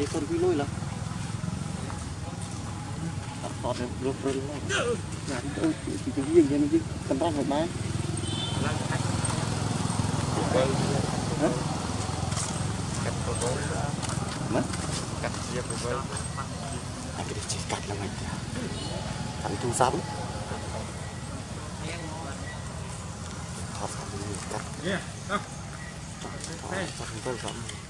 chế con quy lôi là tọt được rụt rụt lên làm ôi chỉ chỉ chỉ dừng cầm bao một máy mất cắt chia với anh cái chỉ cắt là mình thằng thu sắm cắt Yeah. Đó. cắt tôi sắm cắt lên Hãy